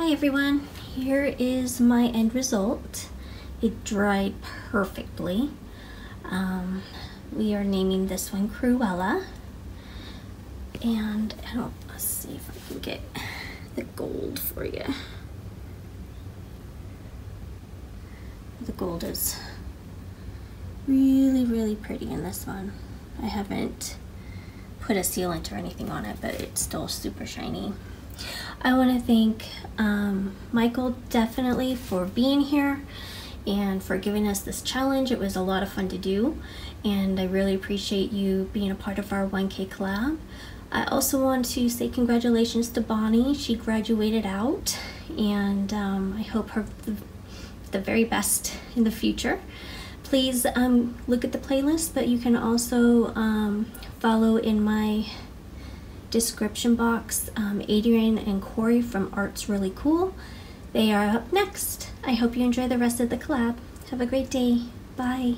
Hi everyone, here is my end result. It dried perfectly. Um, we are naming this one Cruella. And I don't, let's see if I can get the gold for you. The gold is really, really pretty in this one. I haven't put a sealant or anything on it, but it's still super shiny. I want to thank um, Michael definitely for being here and for giving us this challenge. It was a lot of fun to do and I really appreciate you being a part of our 1K collab. I also want to say congratulations to Bonnie. She graduated out and um, I hope her the, the, very best in the future. Please um, look at the playlist, but you can also um, follow in my description box um, Adrian and Cory from Art's Really Cool. They are up next. I hope you enjoy the rest of the collab. Have a great day. Bye.